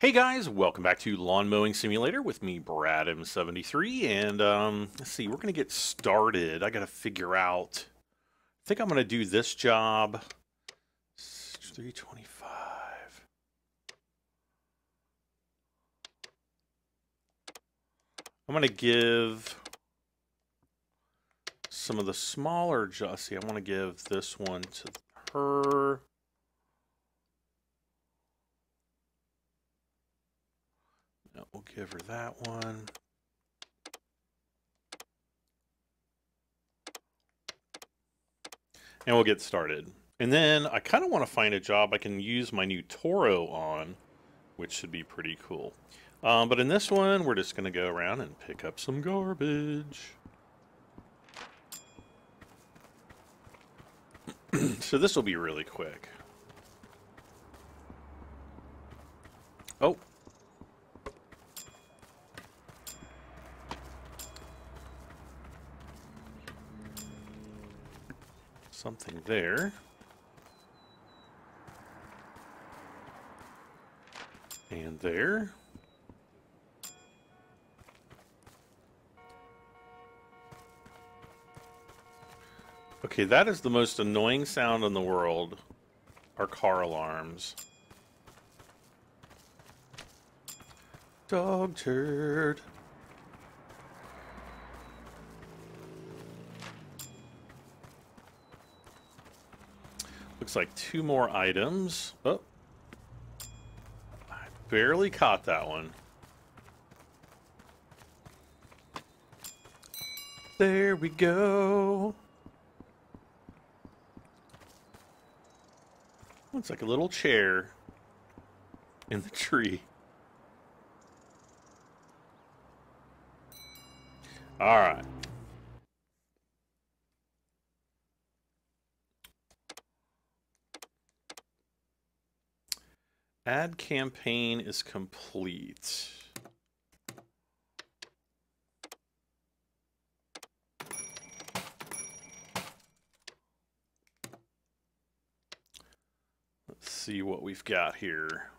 Hey guys, welcome back to Lawn Mowing Simulator with me, Brad M73, and um, let's see, we're going to get started. I got to figure out, I think I'm going to do this job, 325. I'm going to give some of the smaller, see, I want to give this one to her. We'll give her that one. And we'll get started. And then I kind of want to find a job I can use my new Toro on, which should be pretty cool. Um, but in this one, we're just going to go around and pick up some garbage. so this will be really quick. Oh. Something there. And there. Okay, that is the most annoying sound in the world. Our car alarms. Dog turd. Like two more items. Oh. I barely caught that one. There we go. Looks like a little chair in the tree. All right. Ad campaign is complete. Let's see what we've got here.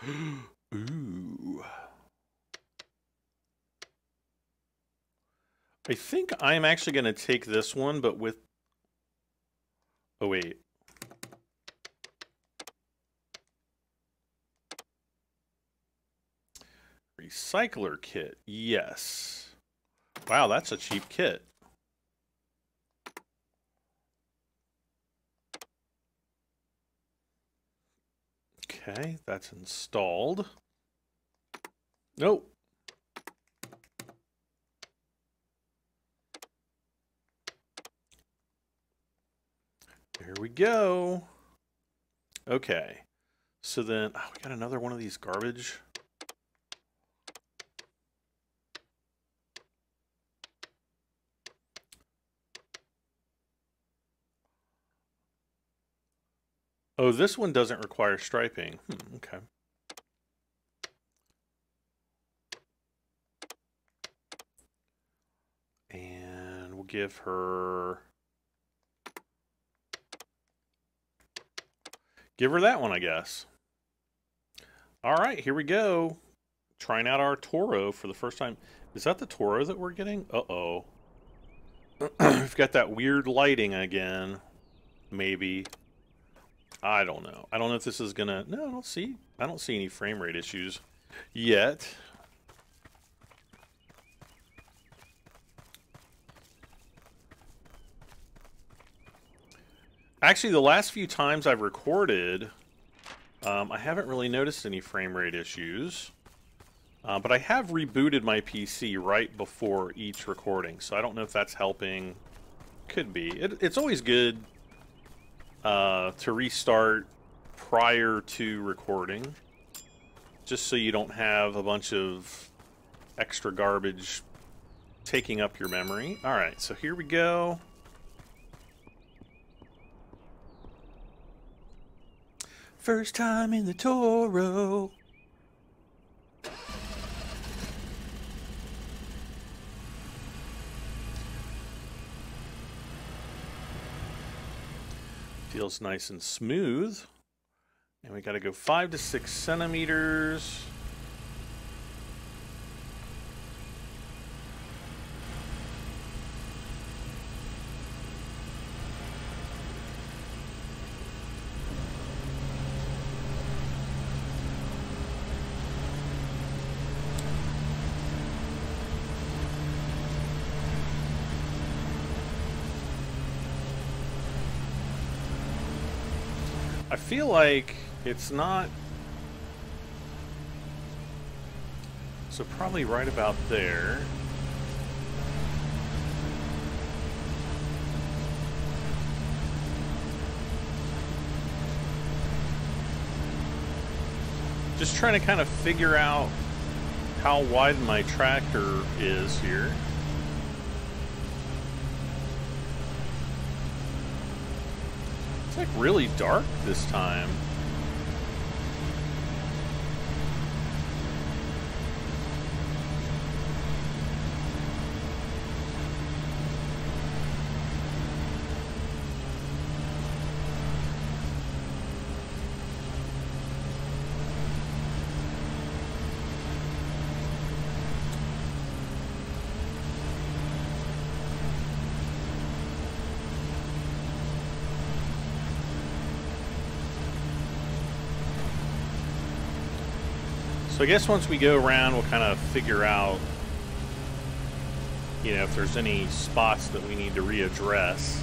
Ooh. I think I'm actually going to take this one, but with... Oh, wait. Recycler kit, yes. Wow, that's a cheap kit. Okay, that's installed. Nope. There we go. Okay. So then, oh, we got another one of these garbage. Oh, this one doesn't require striping. Hmm, okay. And we'll give her... Give her that one, I guess. All right, here we go. Trying out our Toro for the first time. Is that the Toro that we're getting? Uh-oh. We've got that weird lighting again. Maybe. I don't know. I don't know if this is gonna. No, I don't see. I don't see any frame rate issues yet. Actually, the last few times I've recorded, um, I haven't really noticed any frame rate issues. Uh, but I have rebooted my PC right before each recording, so I don't know if that's helping. Could be. It, it's always good uh, to restart prior to recording, just so you don't have a bunch of extra garbage taking up your memory. All right, so here we go. First time in the Toro. Feels nice and smooth. And we got to go five to six centimeters. I feel like it's not... So probably right about there. Just trying to kind of figure out how wide my tractor is here. Like really dark this time. Guess once we go around, we'll kind of figure out, you know, if there's any spots that we need to readdress.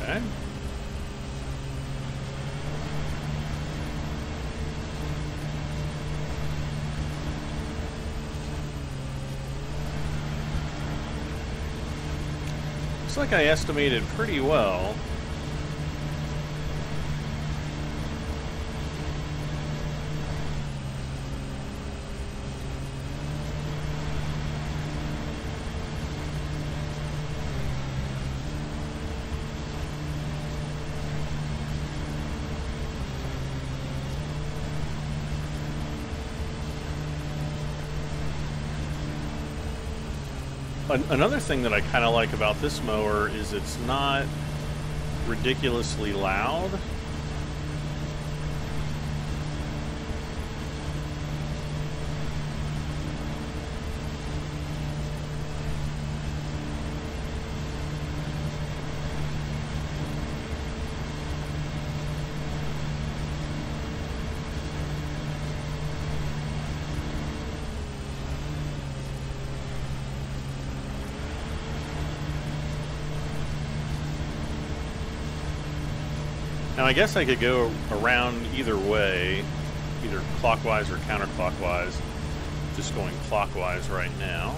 Okay. Looks like I estimated pretty well. An another thing that I kind of like about this mower is it's not ridiculously loud. I guess I could go around either way, either clockwise or counterclockwise. Just going clockwise right now.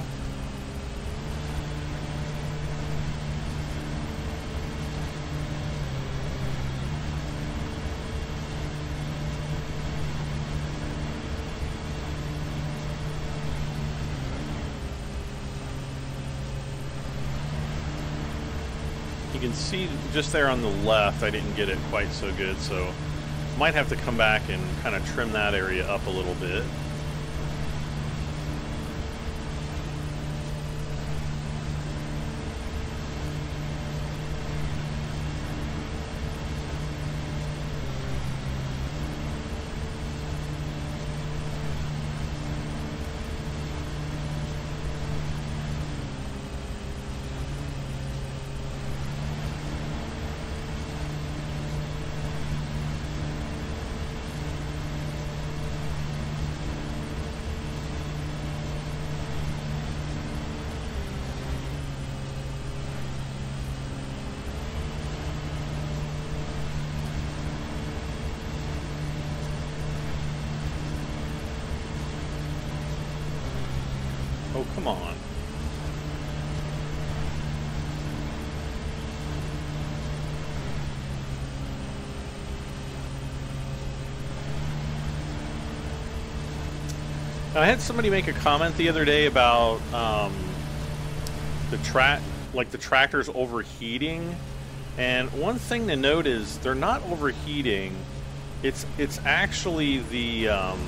You can see just there on the left, I didn't get it quite so good, so might have to come back and kind of trim that area up a little bit. Oh, come on. Now, I had somebody make a comment the other day about um, the track, like the tractors overheating. And one thing to note is they're not overheating. It's it's actually the um,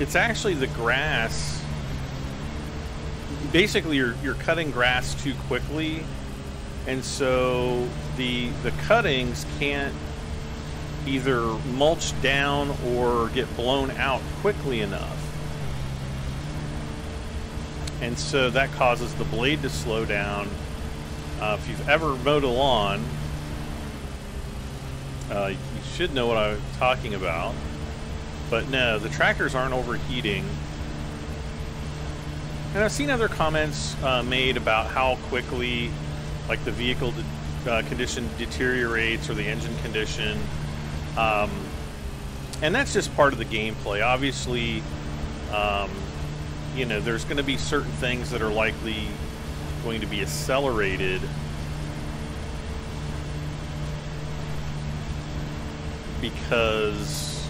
it's actually the grass basically you're you're cutting grass too quickly, and so the the cuttings can't either mulch down or get blown out quickly enough. And so that causes the blade to slow down. Uh, if you've ever mowed a lawn, uh, you should know what I'm talking about. But no, the trackers aren't overheating. And I've seen other comments uh, made about how quickly, like the vehicle de- uh, condition deteriorates or the engine condition. Um, and that's just part of the gameplay. Obviously, um, you know, there's going to be certain things that are likely going to be accelerated because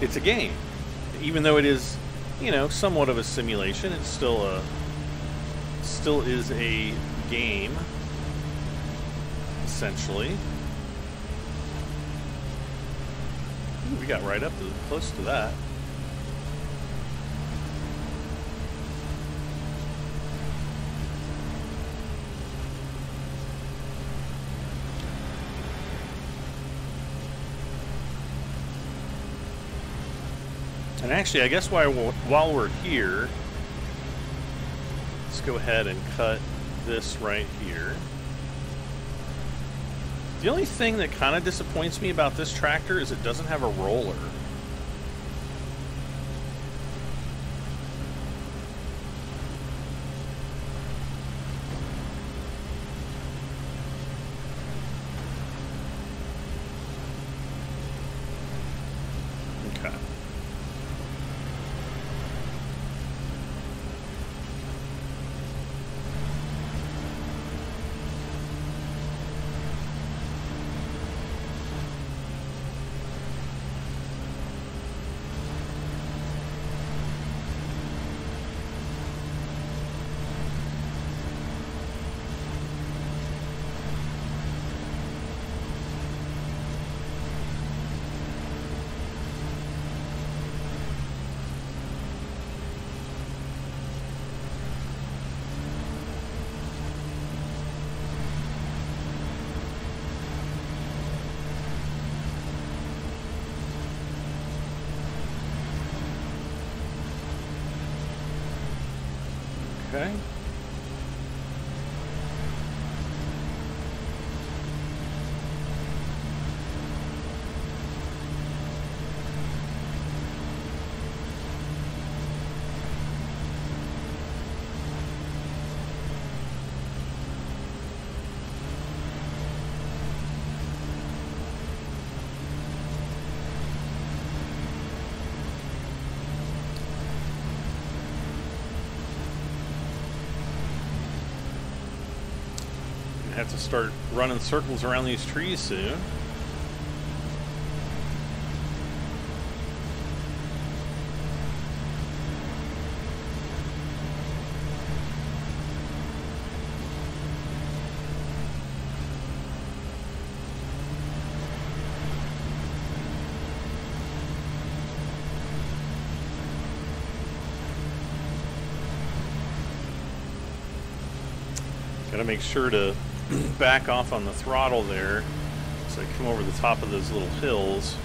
it's a game. Even though it is, you know, somewhat of a simulation, it's still a still is a game essentially. Ooh, we got right up to, close to that. And actually, I guess while, while we're here, let's go ahead and cut this right here. The only thing that kind of disappoints me about this tractor is it doesn't have a roller. Okay. Okay. Have to start running circles around these trees soon. Make sure to back off on the throttle there so I come over the top of those little hills.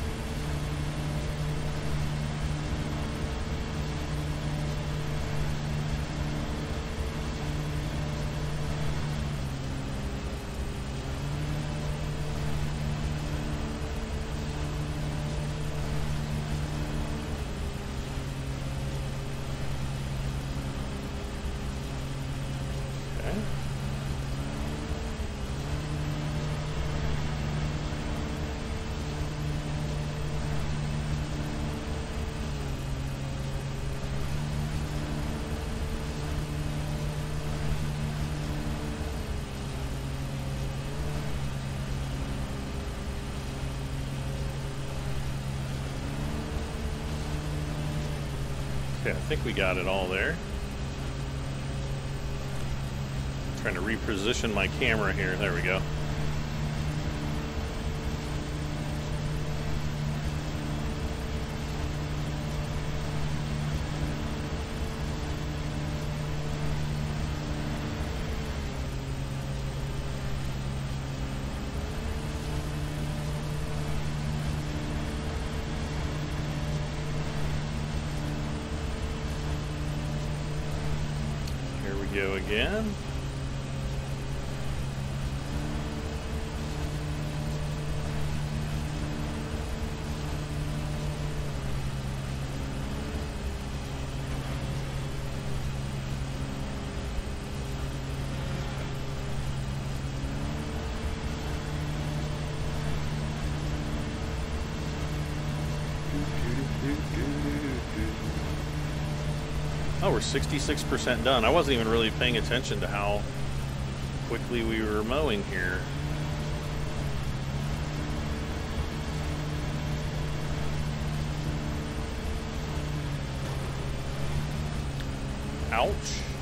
Okay. Okay, I think we got it all there. Trying to reposition my camera here. There we go. go again. Oh, we're 66% done. I wasn't even really paying attention to how quickly we were mowing here. Ouch.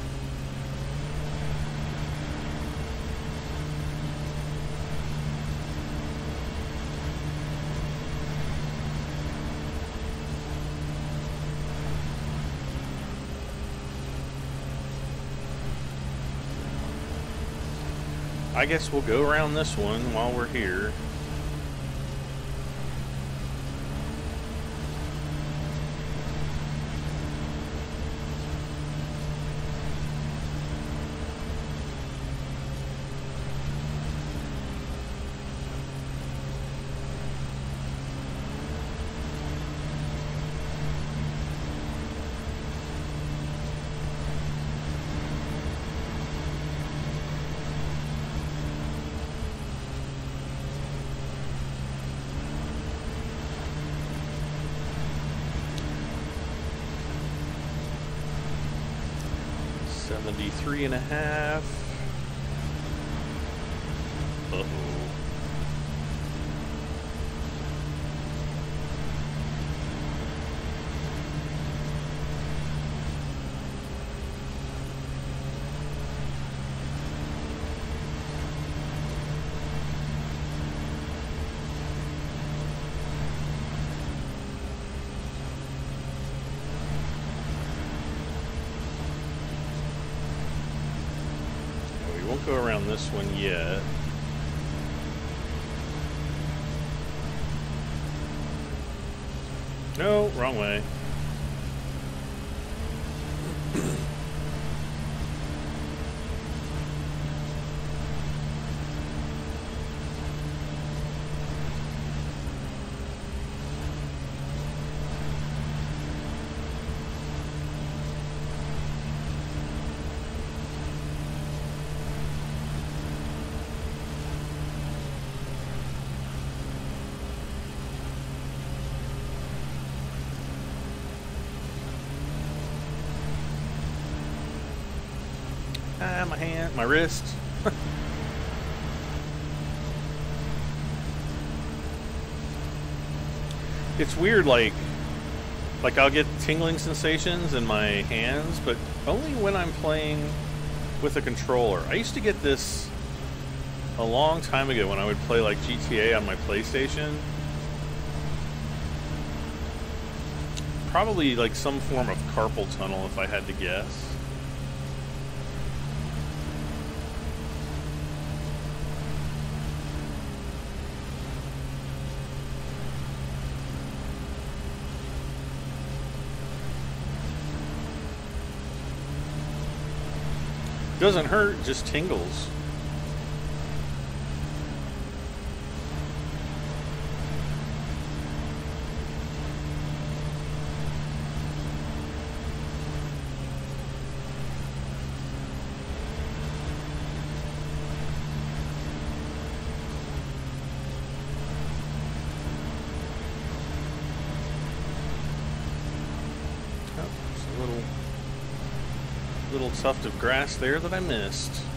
I guess we'll go around this one while we're here. Seventy-three and a half. Uh-oh. We won't go around this one yet. No, wrong way. Ah, my wrist. it's weird, like, like I'll get tingling sensations in my hands, but only when I'm playing with a controller. I used to get this a long time ago when I would play like GTA on my PlayStation. Probably like some form of carpal tunnel, if I had to guess. Doesn't hurt, just tingles. Oh, there's a little little tuft of grass there that I missed.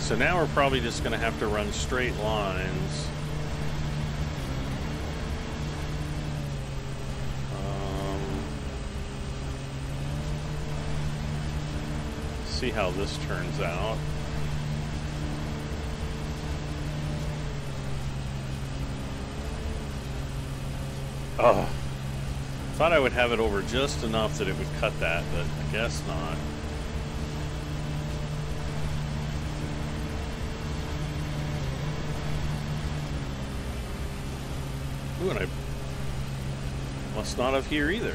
So now we're probably just going to have to run straight lines. Um, see how this turns out. Oh, Thought I would have it over just enough that it would cut that, but I guess not. Ooh, and I must not have here either.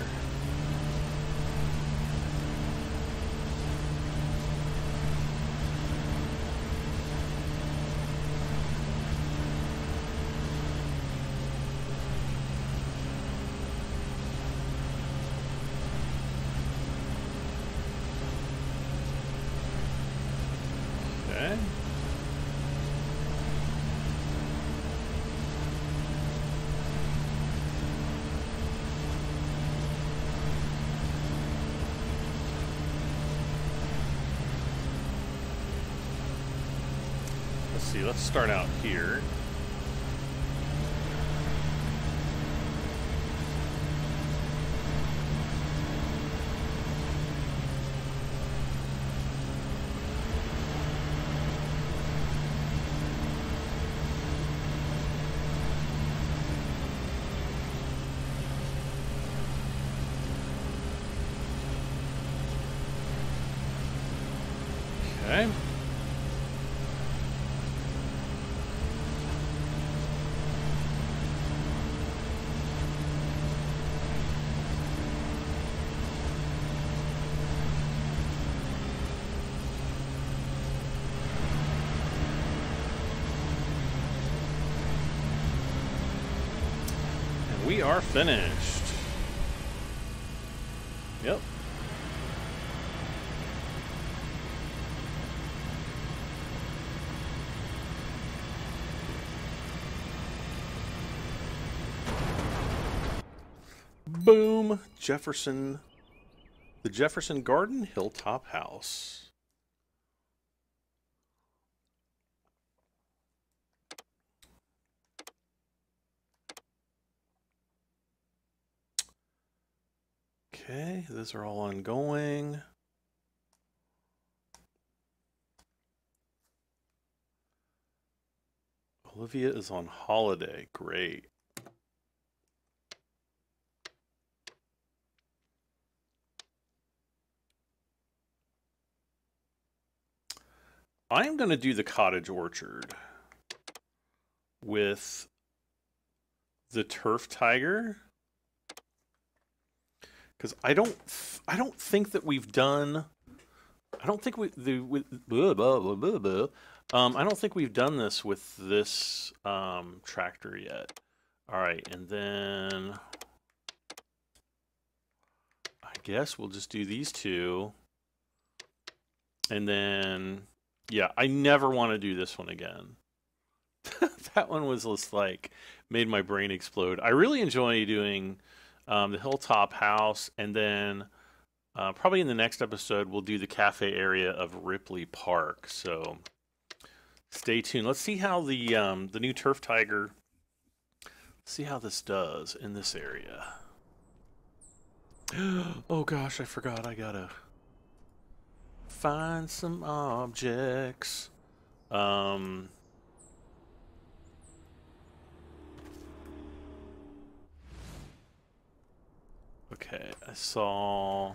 Okay. Let's see, let's start out here. Okay. And we are finished. Yep. Boom! Jefferson. The Jefferson Garden Hilltop House. Okay, those are all ongoing. Olivia is on holiday. Great. I'm going to do the cottage orchard with the turf tiger because I don't I don't think that we've done I don't think we the with blah, blah, blah, blah, um I don't think we've done this with this um tractor yet. All right, and then I guess we'll just do these two. And then yeah, I never want to do this one again. that one was just like made my brain explode. I really enjoy doing um, the hilltop house, and then uh, probably in the next episode we'll do the cafe area of Ripley Park. So stay tuned. Let's see how the um, the new Turf Tiger. See how this does in this area. oh gosh, I forgot. I gotta find some objects. Um, okay, I saw.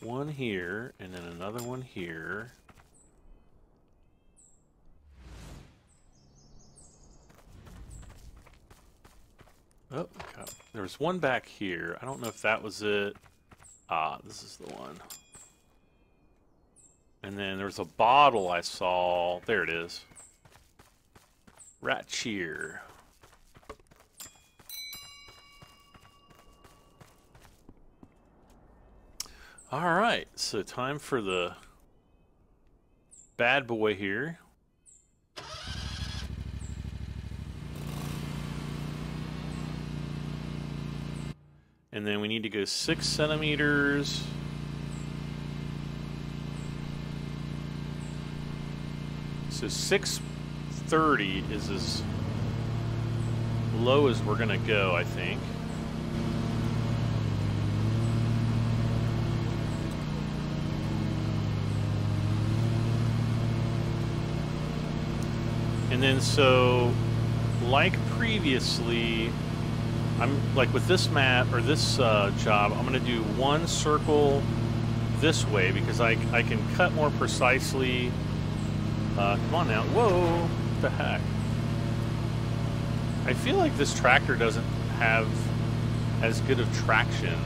One here, and then another one here. Oh, God. there was one back here. I don't know if that was it. Ah, this is the one. And then there was a bottle I saw. There it is. Rat cheer. All right, so time for the bad boy here. And then we need to go six centimeters. So 30 is as low as we're going to go, I think. And then so, like previously, I'm like with this map or this uh, job, I'm going to do one circle this way because I, I can cut more precisely. Uh, come on now. Whoa the heck? I feel like this tractor doesn't have as good of traction.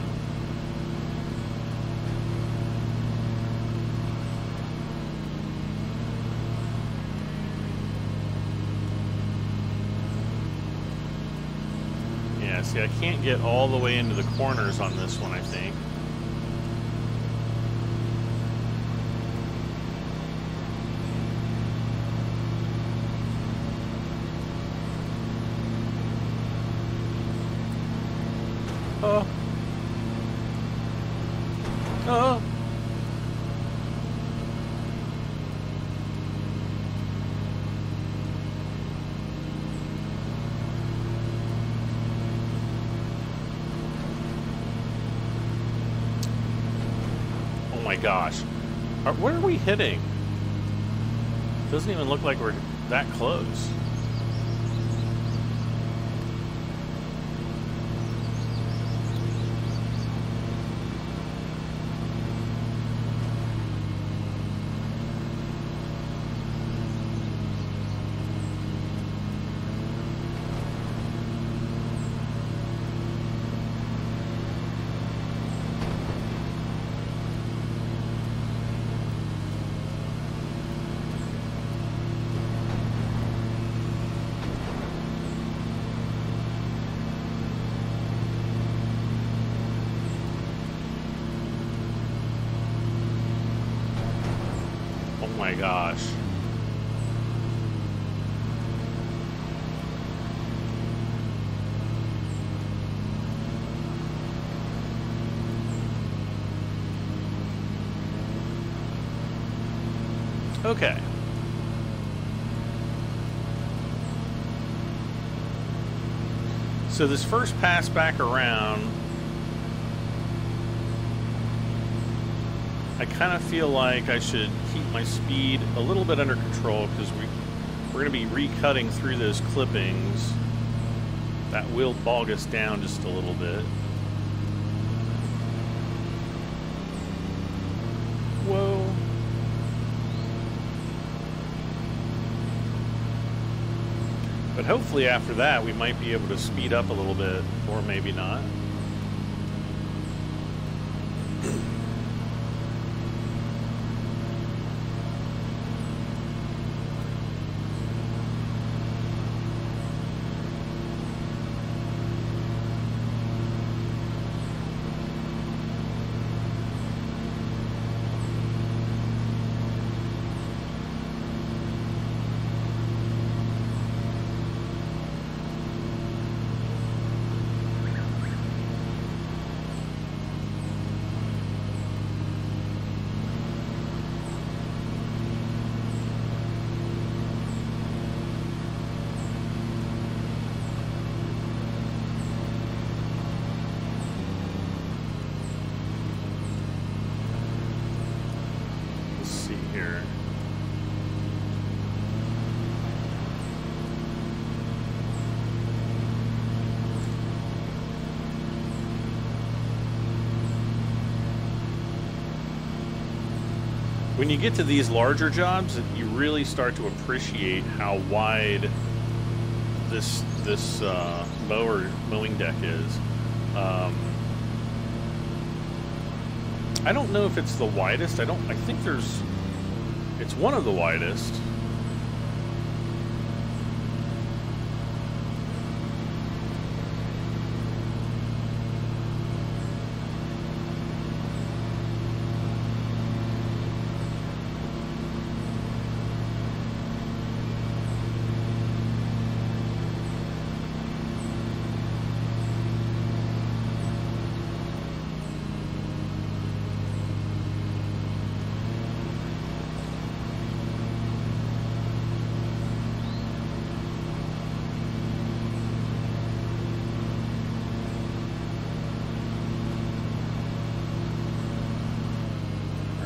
Yeah, see, I can't get all the way into the corners on this one, I think. Oh. Oh. Oh my gosh. Are, where are we hitting? Doesn't even look like we're that close. Oh my gosh. Okay. So this first pass back around, I kind of feel like I should keep my speed a little bit under control because we, we're going to be recutting through those clippings. That will bog us down just a little bit. Whoa. But hopefully after that we might be able to speed up a little bit, or maybe not. Let's see here. When you get to these larger jobs, you really start to appreciate how wide this this uh, mower mowing deck is. Um, I don't know if it's the widest. I don't. I think there's. It's one of the widest.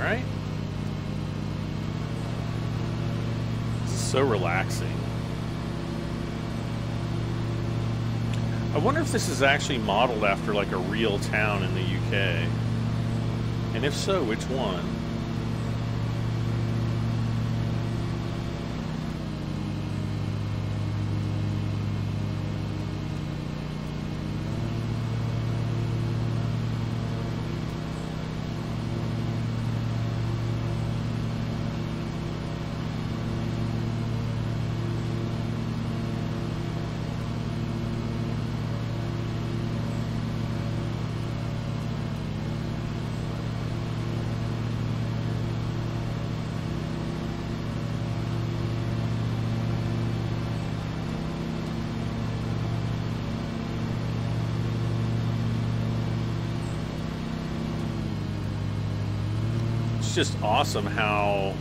All right. This is so relaxing. I wonder this is actually modeled after like a real town in the UK. And if so, which one? It's just awesome how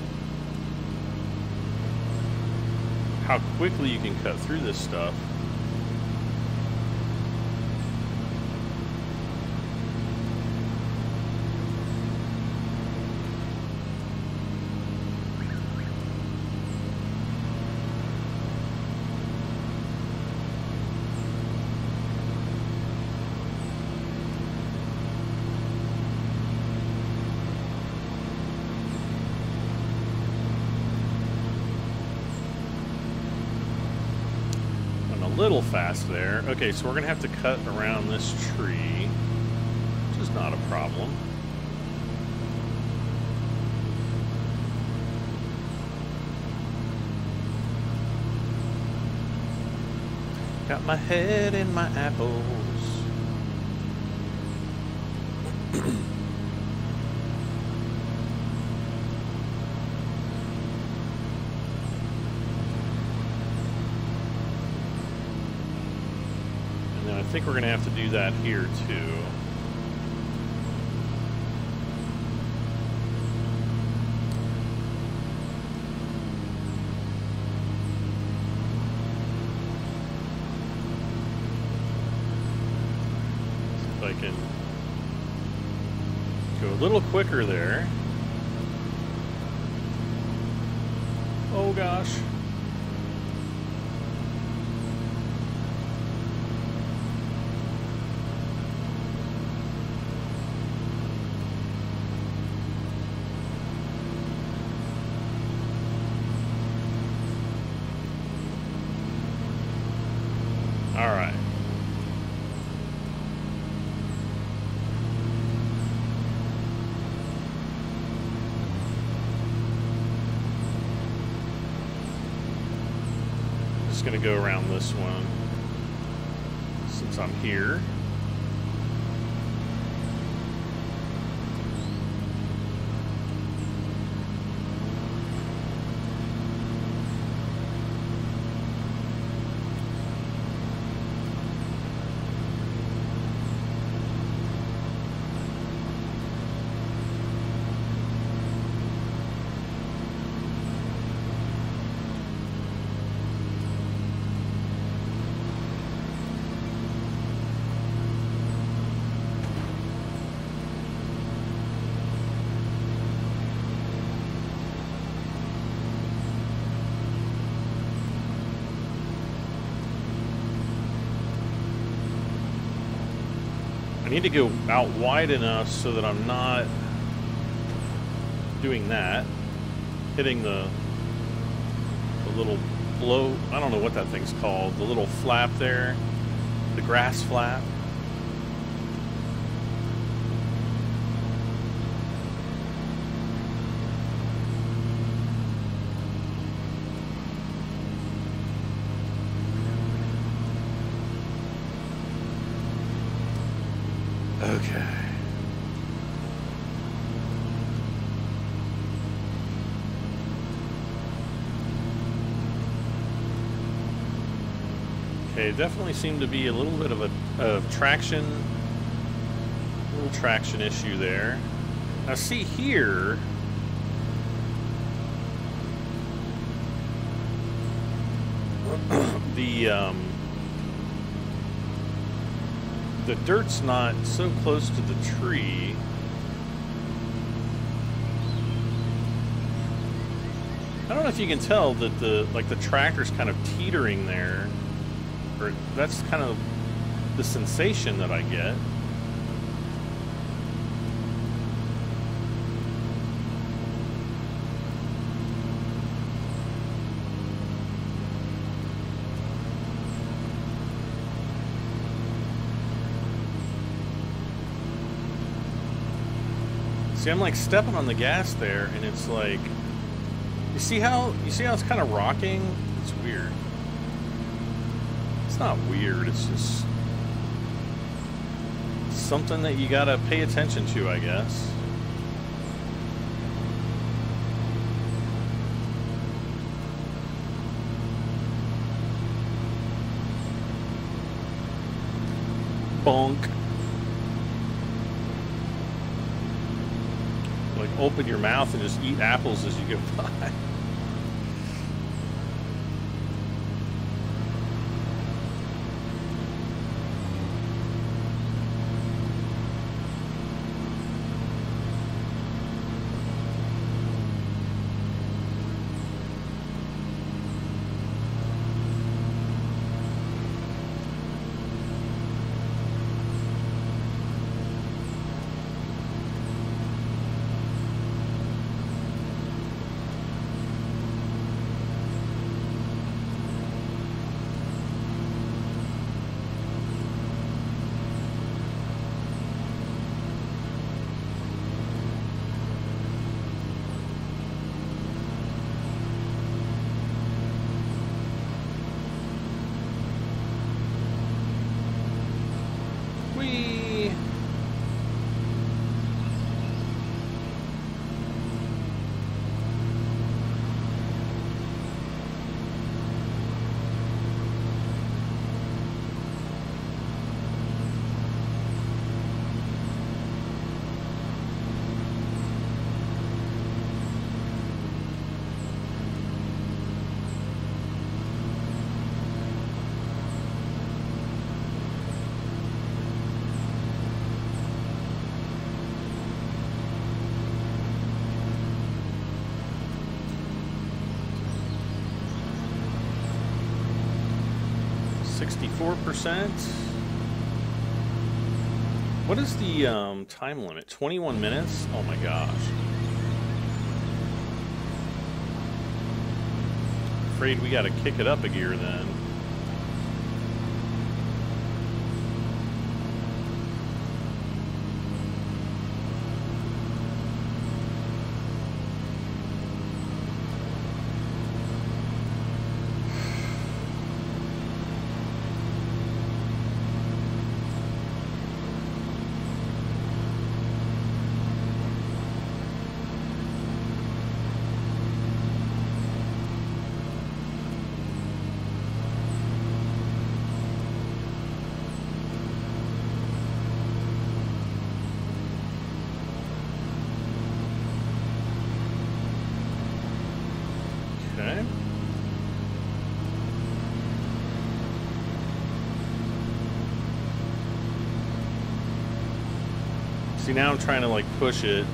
how quickly you can cut through this stuff. little fast there. Okay, so we're going to have to cut around this tree, which is not a problem. Got my head in my apples. think we're going to have to do that here too. if I can go a little quicker there. Oh gosh. Go around this one since I'm here. I need to go out wide enough so that I'm not doing that, hitting the, the little blow, I don't know what that thing's called, the little flap there, the grass flap. Definitely seemed to be a little bit of a of traction, little traction issue there. Now see here, the um, the dirt's not so close to the tree. I don't know if you can tell that the like the tractor's kind of teetering there or that's kind of the sensation that I get. See, I'm like stepping on the gas there, and it's like, you see how you see how it's kind of rocking? It's weird. It's not weird. It's just something that you gotta pay attention to, I guess. Bonk. Like open your mouth and just eat apples as you go by. Percent What is the um, time limit? 21 minutes? Oh my gosh. Afraid we gotta kick it up a gear then. See, now I'm trying to like push it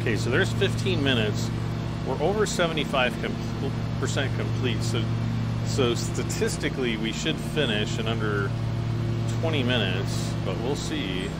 Okay, so there's 15 minutes. We're over 75 percent complete. So, so statistically, we should finish in under 20 minutes, but we'll see.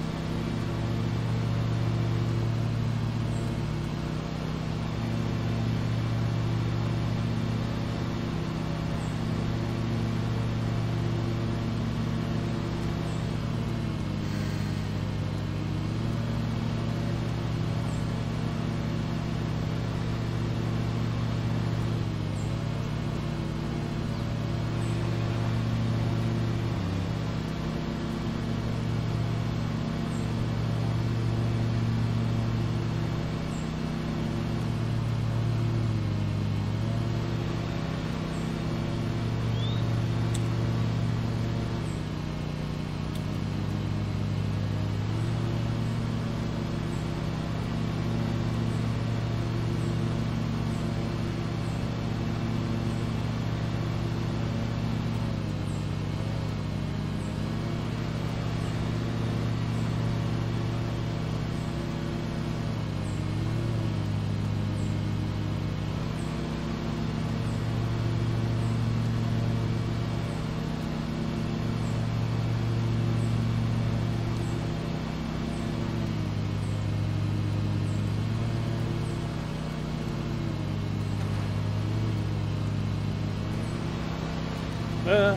Uh,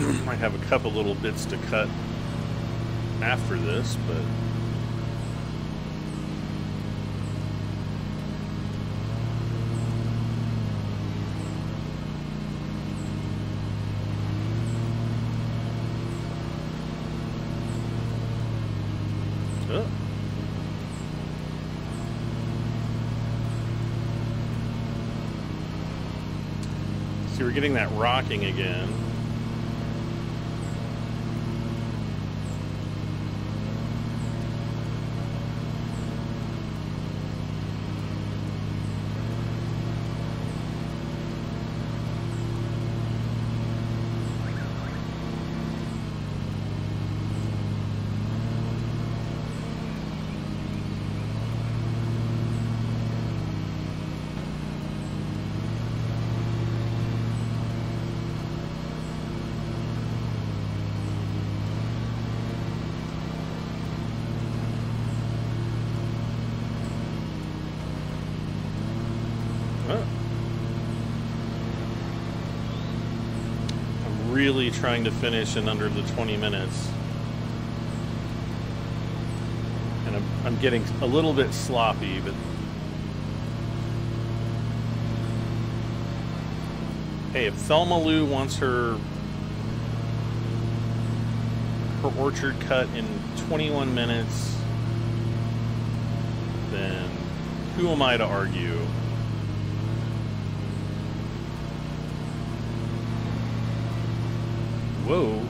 might have a couple little bits to cut after this, but Oh. See, we're getting that rocking again. Oh. Trying to finish in under the 20 minutes. And I'm, I'm getting a little bit sloppy, but. Hey, if Thelma Lou wants her her orchard cut in 21 minutes, then who am I to argue? Whoa.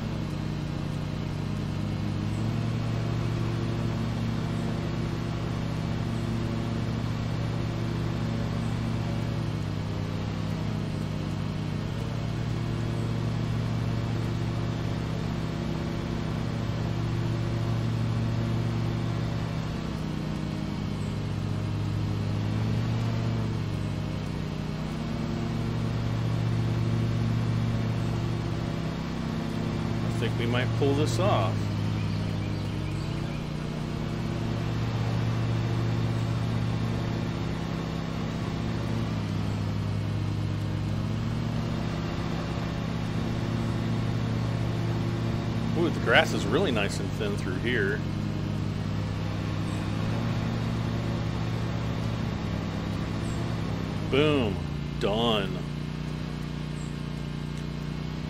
I think we might pull this off. Ooh, the grass is really nice and thin through here. Boom. Done.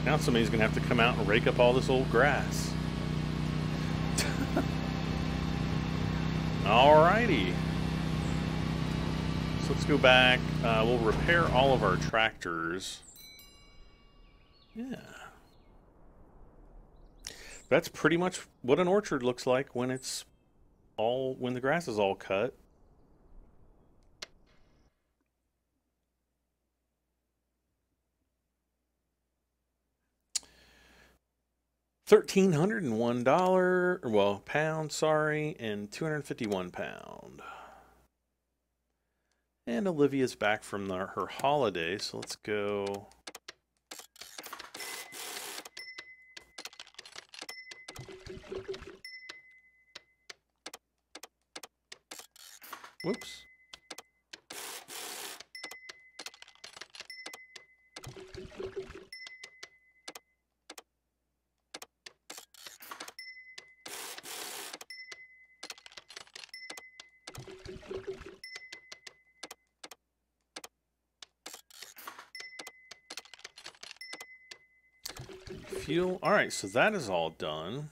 Now somebody's going to have to come out and rake up all this old grass. Alrighty. So let's go back. Uh, we'll repair all of our tractors. Yeah. That's pretty much what an orchard looks like when it's all when the grass is all cut. Thirteen hundred and one dollar, well, pound, sorry, and two hundred fifty-one pound. And Olivia's back from the, her holiday, so let's go. Whoops. All right, so that is all done.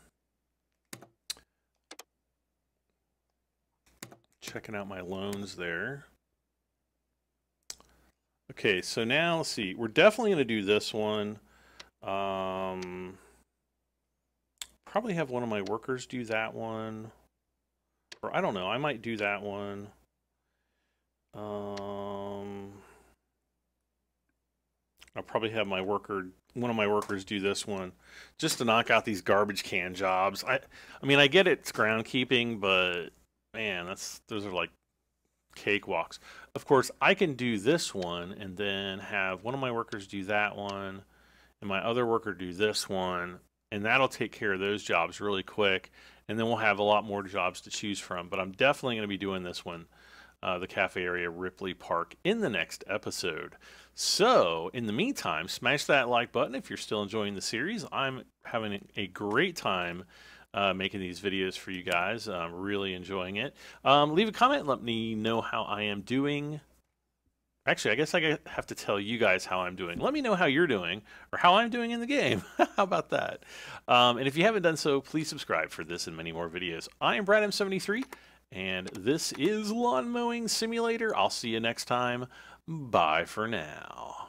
Checking out my loans there. Okay, so now let's see. We're definitely going to do this one. Um, probably have one of my workers do that one. Or I don't know. I might do that one. Um, I'll probably have my worker, one of my workers, do this one, just to knock out these garbage can jobs. I, I mean, I get it's groundkeeping, but man, that's those are like cakewalks. Of course, I can do this one and then have one of my workers do that one and my other worker do this one and that'll take care of those jobs really quick and then we'll have a lot more jobs to choose from. But I'm definitely going to be doing this one, uh, the cafe area Ripley Park, in the next episode. So, in the meantime, smash that like button if you're still enjoying the series. I'm having a great time uh, making these videos for you guys. I'm really enjoying it. Um, leave a comment, let me know how I am doing. Actually, I guess I have to tell you guys how I'm doing. Let me know how you're doing or how I'm doing in the game. how about that? Um, and if you haven't done so, please subscribe for this and many more videos. I am Brad M73, and this is Lawn Mowing Simulator. I'll see you next time. Bye for now.